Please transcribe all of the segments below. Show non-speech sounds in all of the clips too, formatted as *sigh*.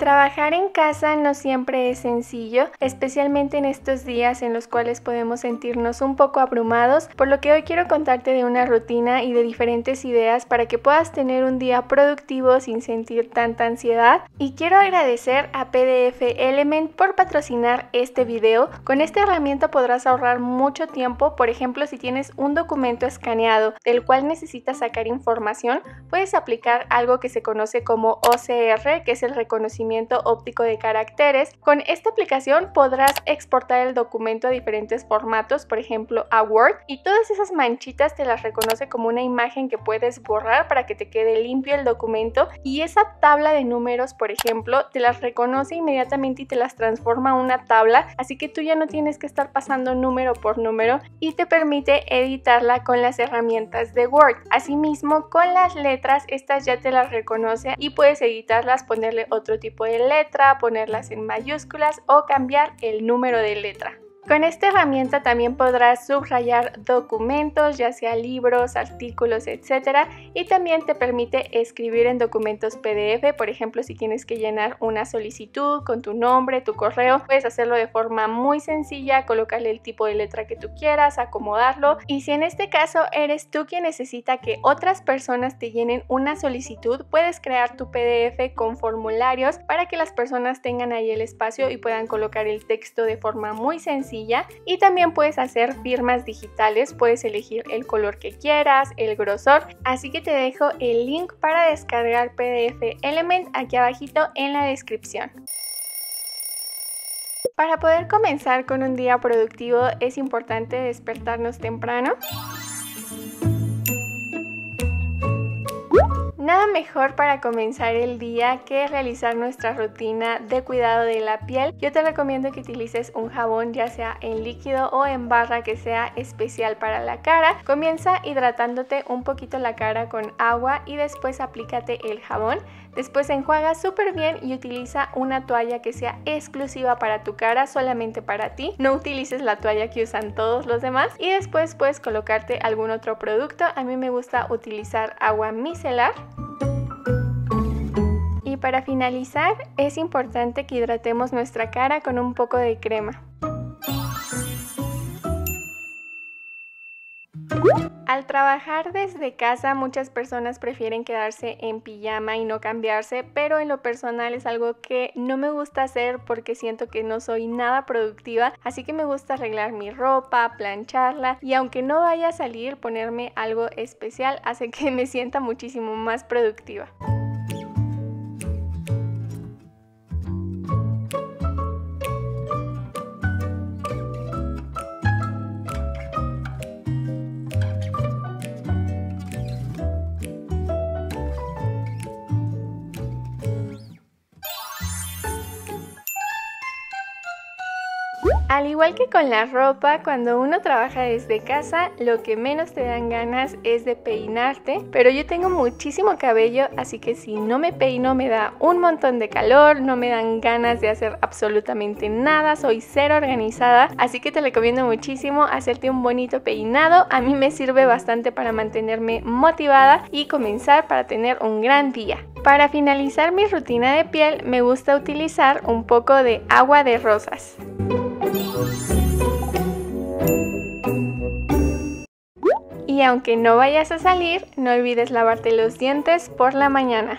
Trabajar en casa no siempre es sencillo, especialmente en estos días en los cuales podemos sentirnos un poco abrumados, por lo que hoy quiero contarte de una rutina y de diferentes ideas para que puedas tener un día productivo sin sentir tanta ansiedad. Y quiero agradecer a PDF Element por patrocinar este video. Con esta herramienta podrás ahorrar mucho tiempo, por ejemplo si tienes un documento escaneado del cual necesitas sacar información, puedes aplicar algo que se conoce como OCR, que es el reconocimiento óptico de caracteres. Con esta aplicación podrás exportar el documento a diferentes formatos, por ejemplo a Word, y todas esas manchitas te las reconoce como una imagen que puedes borrar para que te quede limpio el documento y esa tabla de números, por ejemplo, te las reconoce inmediatamente y te las transforma a una tabla, así que tú ya no tienes que estar pasando número por número y te permite editarla con las herramientas de Word. Asimismo, con las letras, estas ya te las reconoce y puedes editarlas, ponerle otro tipo de letra, ponerlas en mayúsculas o cambiar el número de letra. Con esta herramienta también podrás subrayar documentos, ya sea libros, artículos, etc. Y también te permite escribir en documentos PDF, por ejemplo, si tienes que llenar una solicitud con tu nombre, tu correo, puedes hacerlo de forma muy sencilla, colocarle el tipo de letra que tú quieras, acomodarlo. Y si en este caso eres tú quien necesita que otras personas te llenen una solicitud, puedes crear tu PDF con formularios para que las personas tengan ahí el espacio y puedan colocar el texto de forma muy sencilla y también puedes hacer firmas digitales, puedes elegir el color que quieras, el grosor, así que te dejo el link para descargar PDF Element aquí abajito en la descripción. Para poder comenzar con un día productivo es importante despertarnos temprano. Mejor para comenzar el día que realizar nuestra rutina de cuidado de la piel. Yo te recomiendo que utilices un jabón ya sea en líquido o en barra que sea especial para la cara. Comienza hidratándote un poquito la cara con agua y después aplícate el jabón. Después enjuaga súper bien y utiliza una toalla que sea exclusiva para tu cara, solamente para ti. No utilices la toalla que usan todos los demás. Y después puedes colocarte algún otro producto. A mí me gusta utilizar agua micelar. Para finalizar, es importante que hidratemos nuestra cara con un poco de crema. Al trabajar desde casa muchas personas prefieren quedarse en pijama y no cambiarse, pero en lo personal es algo que no me gusta hacer porque siento que no soy nada productiva, así que me gusta arreglar mi ropa, plancharla y aunque no vaya a salir ponerme algo especial hace que *laughs* me sienta muchísimo más productiva. Al igual que con la ropa, cuando uno trabaja desde casa, lo que menos te dan ganas es de peinarte, pero yo tengo muchísimo cabello, así que si no me peino me da un montón de calor, no me dan ganas de hacer absolutamente nada, soy cero organizada, así que te recomiendo muchísimo hacerte un bonito peinado, a mí me sirve bastante para mantenerme motivada y comenzar para tener un gran día. Para finalizar mi rutina de piel me gusta utilizar un poco de agua de rosas. Y aunque no vayas a salir, no olvides lavarte los dientes por la mañana.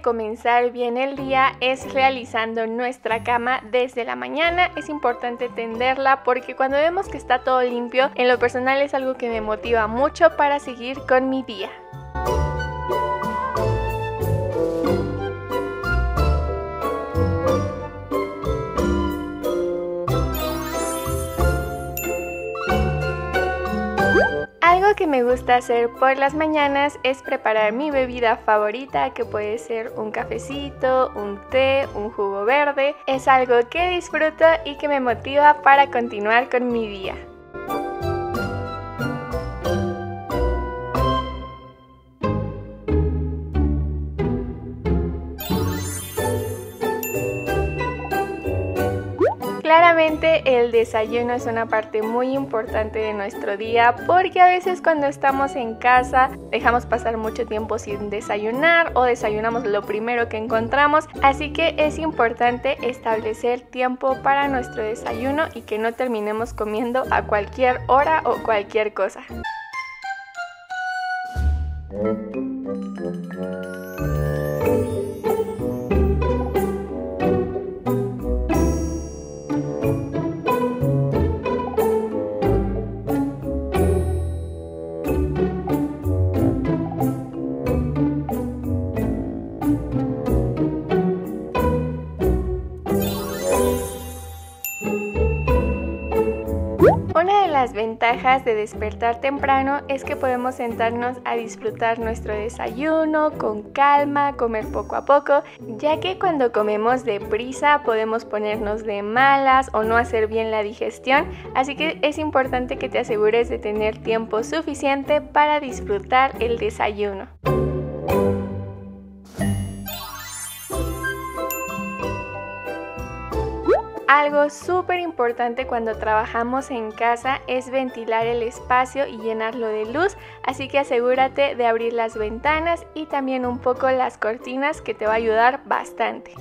Comenzar bien el día es realizando nuestra cama desde la mañana. Es importante tenderla porque cuando vemos que está todo limpio, en lo personal es algo que me motiva mucho para seguir con mi día. Algo que me gusta hacer por las mañanas es preparar mi bebida favorita, que puede ser un cafecito, un té, un jugo verde. Es algo que disfruto y que me motiva para continuar con mi día. El desayuno es una parte muy importante de nuestro día porque a veces cuando estamos en casa dejamos pasar mucho tiempo sin desayunar o desayunamos lo primero que encontramos, así que es importante establecer tiempo para nuestro desayuno y que no terminemos comiendo a cualquier hora o cualquier cosa. Las ventajas de despertar temprano es que podemos sentarnos a disfrutar nuestro desayuno con calma, comer poco a poco, ya que cuando comemos deprisa podemos ponernos de malas o no hacer bien la digestión, así que es importante que te asegures de tener tiempo suficiente para disfrutar el desayuno. Algo súper importante cuando trabajamos en casa es ventilar el espacio y llenarlo de luz, así que asegúrate de abrir las ventanas y también un poco las cortinas que te va a ayudar bastante.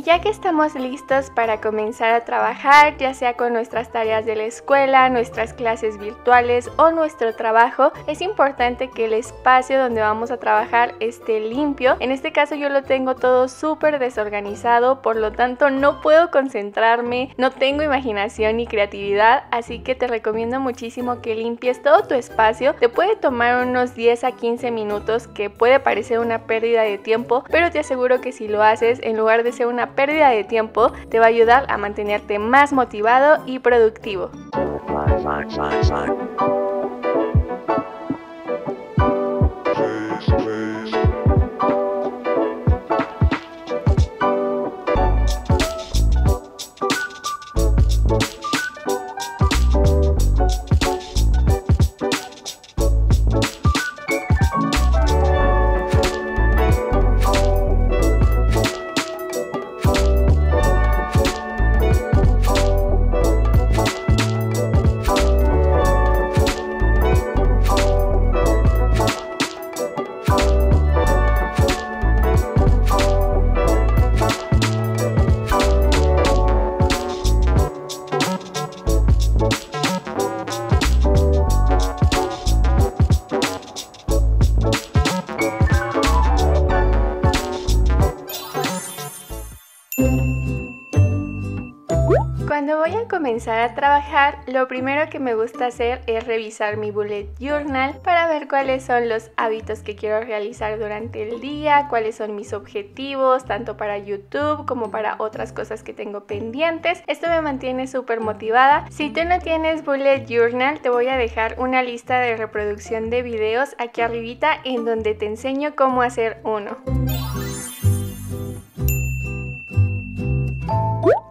Y ya que estamos listos para comenzar a trabajar, ya sea con nuestras tareas de la escuela, nuestras clases virtuales o nuestro trabajo, es importante que el espacio donde vamos a trabajar esté limpio. En este caso yo lo tengo todo súper desorganizado, por lo tanto no puedo concentrarme, no tengo imaginación ni creatividad, así que te recomiendo muchísimo que limpies todo tu espacio. Te puede tomar unos 10 a 15 minutos, que puede parecer una pérdida de tiempo, pero te aseguro que si lo haces, en lugar de ser una pérdida de tiempo te va a ayudar a mantenerte más motivado y productivo. A trabajar, lo primero que me gusta hacer es revisar mi bullet journal para ver cuáles son los hábitos que quiero realizar durante el día, cuáles son mis objetivos, tanto para YouTube como para otras cosas que tengo pendientes. Esto me mantiene súper motivada. Si tú no tienes bullet journal, te voy a dejar una lista de reproducción de videos aquí arribita en donde te enseño cómo hacer uno.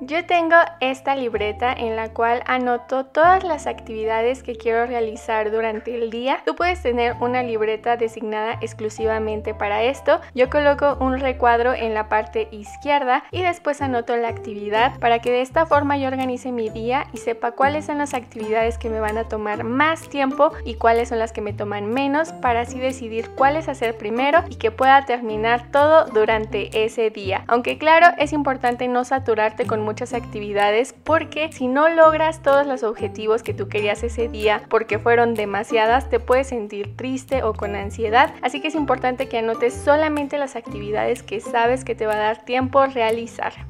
Yo tengo esta libreta en la cual anoto todas las actividades que quiero realizar durante el día. Tú puedes tener una libreta designada exclusivamente para esto. Yo coloco un recuadro en la parte izquierda y después anoto la actividad para que de esta forma yo organice mi día y sepa cuáles son las actividades que me van a tomar más tiempo y cuáles son las que me toman menos para así decidir cuáles hacer primero y que pueda terminar todo durante ese día. Aunque claro, es importante no saturarte con mucho actividades porque si no logras todos los objetivos que tú querías ese día porque fueron demasiadas, te puedes sentir triste o con ansiedad. Así que es importante que anotes solamente las actividades que sabes que te va a dar tiempo realizar.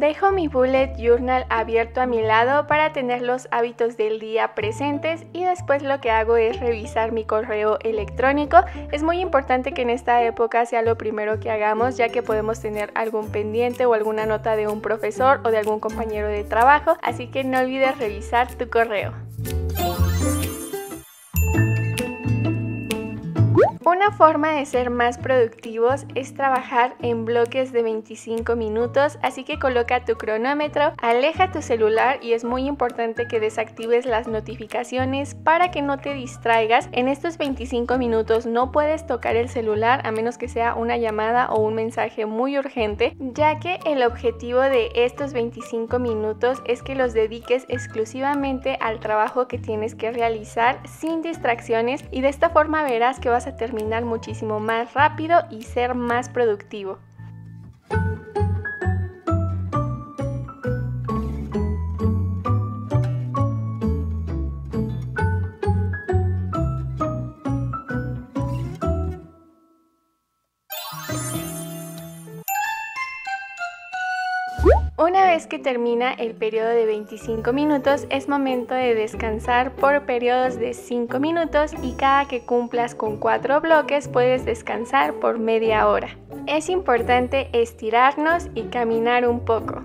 Dejo mi bullet journal abierto a mi lado para tener los hábitos del día presentes y después lo que hago es revisar mi correo electrónico. Es muy importante que en esta época sea lo primero que hagamos ya que podemos tener algún pendiente o alguna nota de un profesor o de algún compañero de trabajo, así que no olvides revisar tu correo. Una forma de ser más productivos es trabajar en bloques de 25 minutos, así que coloca tu cronómetro, aleja tu celular y es muy importante que desactives las notificaciones para que no te distraigas. En estos 25 minutos no puedes tocar el celular a menos que sea una llamada o un mensaje muy urgente, ya que el objetivo de estos 25 minutos es que los dediques exclusivamente al trabajo que tienes que realizar sin distracciones y de esta forma verás que vas a terminar muchísimo más rápido y ser más productivo. Una vez que termina el periodo de 25 minutos es momento de descansar por periodos de 5 minutos y cada que cumplas con 4 bloques puedes descansar por media hora. Es importante estirarnos y caminar un poco.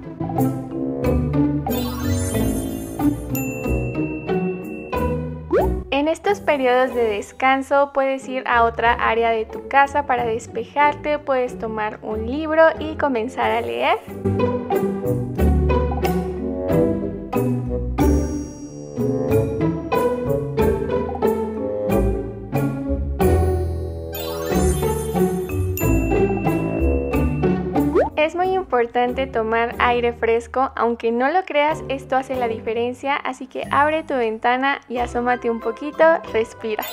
En estos periodos de descanso puedes ir a otra área de tu casa para despejarte, puedes tomar un libro y comenzar a leer. Tomar aire fresco, aunque no lo creas, esto hace la diferencia, así que abre tu ventana y asómate un poquito, respira.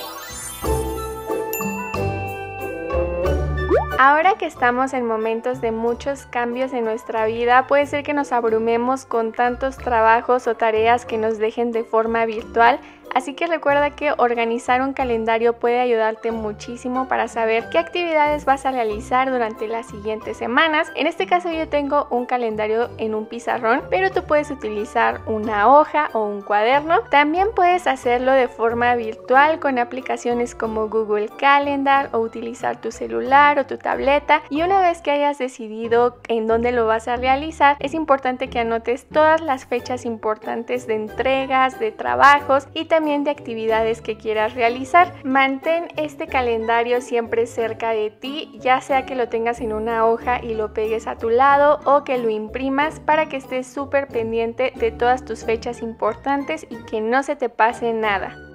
Ahora que estamos en momentos de muchos cambios en nuestra vida, puede ser que nos abrumemos con tantos trabajos o tareas que nos dejen de forma virtual Así que recuerda que organizar un calendario puede ayudarte muchísimo para saber qué actividades vas a realizar durante las siguientes semanas. En este caso yo tengo un calendario en un pizarrón, pero tú puedes utilizar una hoja o un cuaderno. También puedes hacerlo de forma virtual con aplicaciones como Google Calendar o utilizar tu celular o tu tableta. Y una vez que hayas decidido en dónde lo vas a realizar, es importante que anotes todas las fechas importantes de entregas, de trabajos y también de actividades que quieras realizar. Mantén este calendario siempre cerca de ti, ya sea que lo tengas en una hoja y lo pegues a tu lado o que lo imprimas para que estés súper pendiente de todas tus fechas importantes y que no se te pase nada.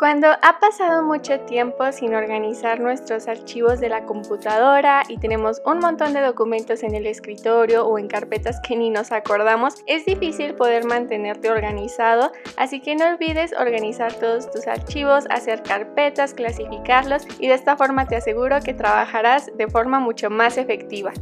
Cuando ha pasado mucho tiempo sin organizar nuestros archivos de la computadora y tenemos un montón de documentos en el escritorio o en carpetas que ni nos acordamos, es difícil poder mantenerte organizado, así que no olvides organizar todos tus archivos, hacer carpetas, clasificarlos y de esta forma te aseguro que trabajarás de forma mucho más efectiva.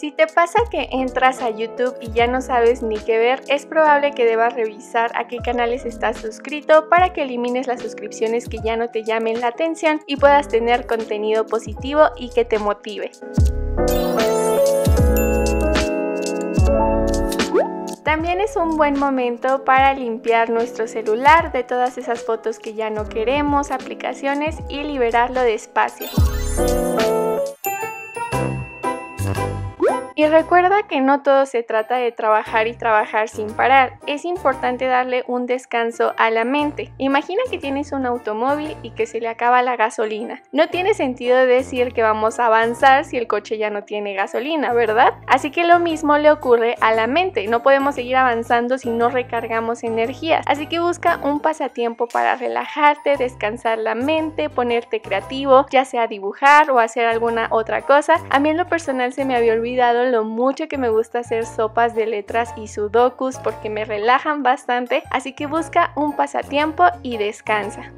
Si te pasa que entras a YouTube y ya no sabes ni qué ver, es probable que debas revisar a qué canales estás suscrito para que elimines las suscripciones que ya no te llamen la atención y puedas tener contenido positivo y que te motive. También es un buen momento para limpiar nuestro celular de todas esas fotos que ya no queremos, aplicaciones y liberarlo de espacio. Y recuerda que no todo se trata de trabajar y trabajar sin parar, es importante darle un descanso a la mente. Imagina que tienes un automóvil y que se le acaba la gasolina. No tiene sentido decir que vamos a avanzar si el coche ya no tiene gasolina, ¿verdad? Así que lo mismo le ocurre a la mente, no podemos seguir avanzando si no recargamos energía. Así que busca un pasatiempo para relajarte, descansar la mente, ponerte creativo, ya sea dibujar o hacer alguna otra cosa. A mí en lo personal se me había olvidado lo mucho que me gusta hacer sopas de letras y sudokus porque me relajan bastante, así que busca un pasatiempo y descansa.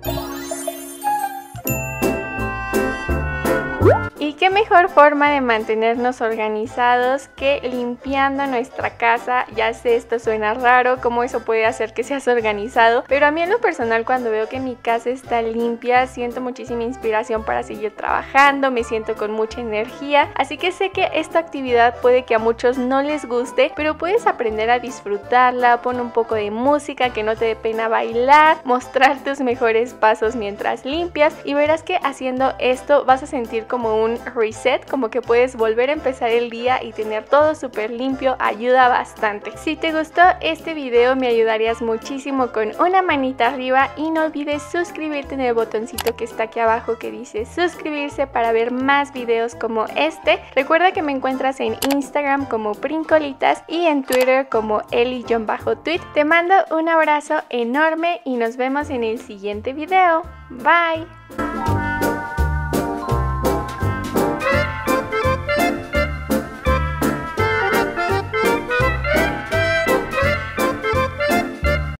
Y qué mejor forma de mantenernos organizados que limpiando nuestra casa. Ya sé, esto suena raro, cómo eso puede hacer que seas organizado, pero a mí en lo personal cuando veo que mi casa está limpia, siento muchísima inspiración para seguir trabajando, me siento con mucha energía, así que sé que esta actividad puede que a muchos no les guste, pero puedes aprender a disfrutarla, pon un poco de música que no te dé pena bailar, mostrar tus mejores pasos mientras limpias y verás que haciendo esto vas a sentir como un reset, como que puedes volver a empezar el día y tener todo súper limpio, ayuda bastante. Si te gustó este video me ayudarías muchísimo con una manita arriba y no olvides suscribirte en el botoncito que está aquí abajo que dice suscribirse para ver más videos como este. Recuerda que me encuentras en Instagram como Princolitas y en Twitter como Eli-Tweet. Te mando un abrazo enorme y nos vemos en el siguiente video. Bye!